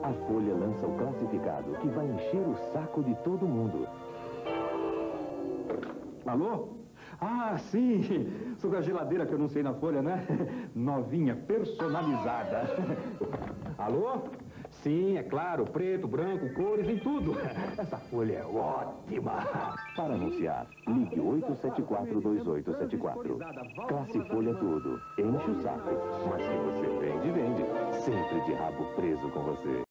A Folha lança o classificado que vai encher o saco de todo mundo. Alô? Ah, sim. Sobre a geladeira que eu não sei na Folha, né? Novinha, personalizada. Alô? Sim, é claro, preto, branco, cores, em tudo. Essa folha é ótima. Para anunciar, ligue 874-2874. Classe Folha Tudo. Enche o saco. Mas se você. Sempre de rabo preso com você.